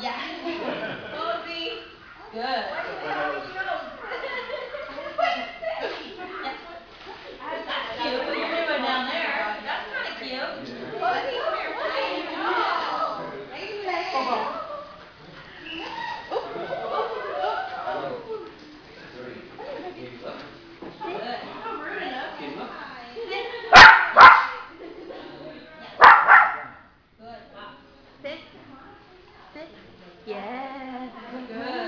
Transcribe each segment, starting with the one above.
Yeah. Posey. Good. Yes. Good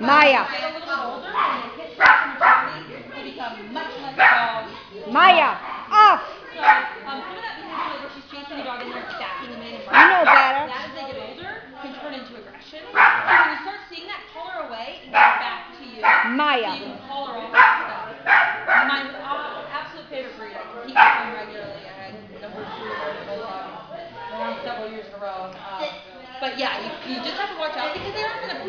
Maja. Maja, off. You know better. As they get older, can turn into aggression. So when you start seeing that, call her away and get back to you. Maja. So you can call her off. Uh, absolute favorite breed. I compete regularly. I had number two uh, several years in a row. Um, but yeah, you, you just have to watch out because they are going to